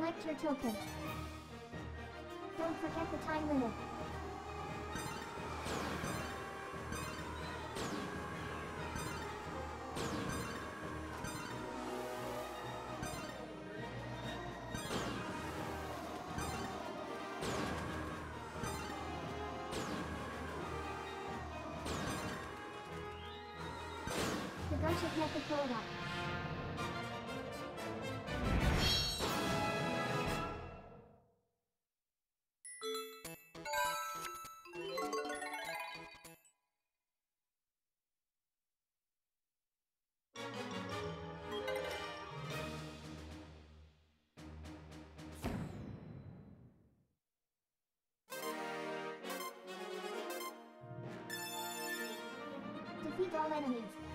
Collect your token. Don't forget the time limit. The gunship met the quota. Defeat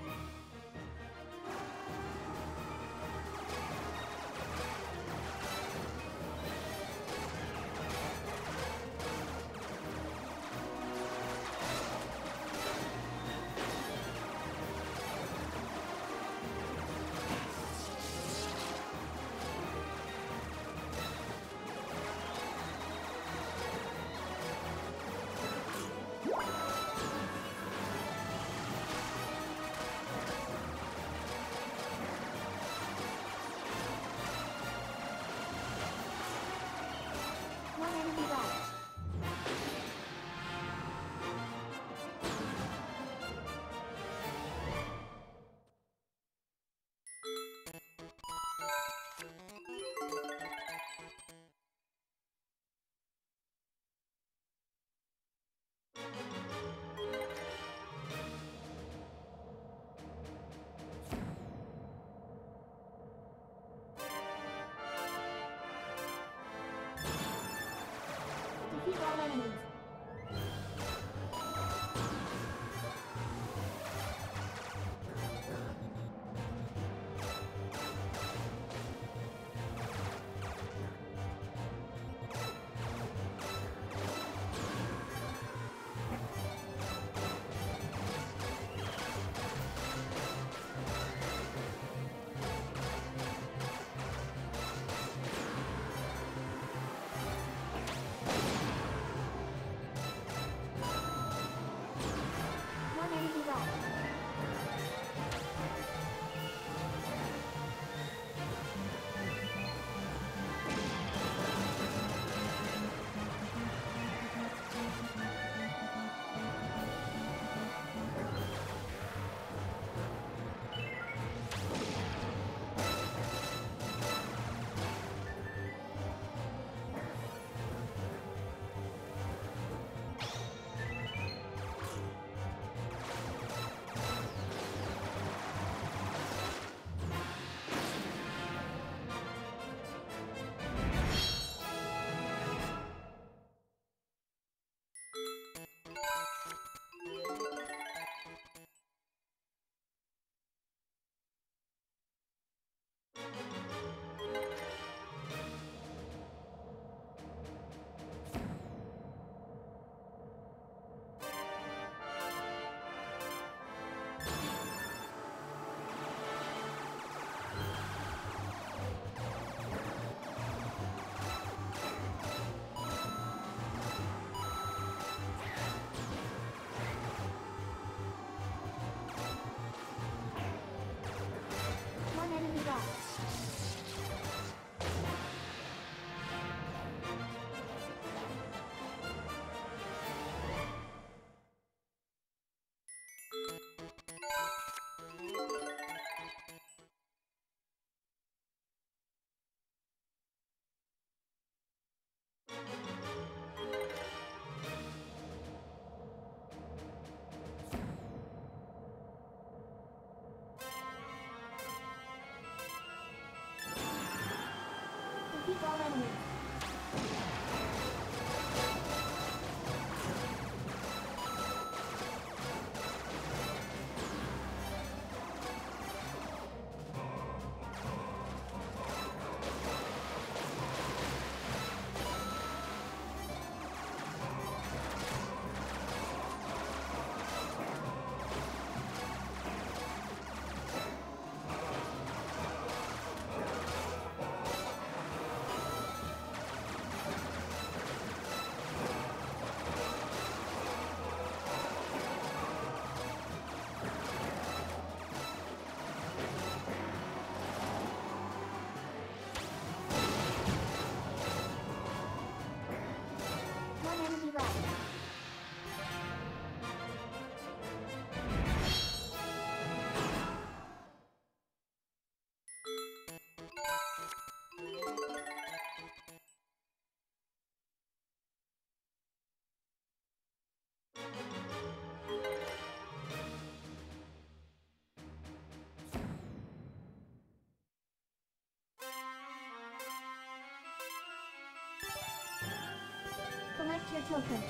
token.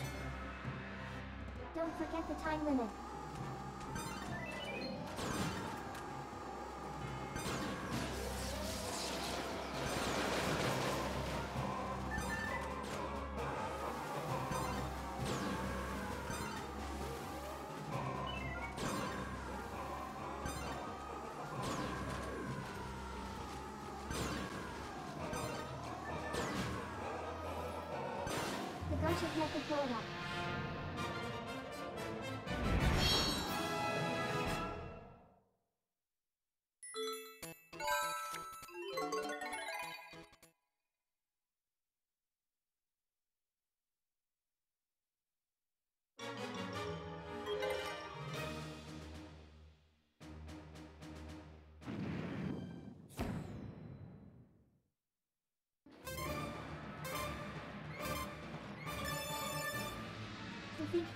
Don't forget the time limit. The gun should let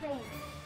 the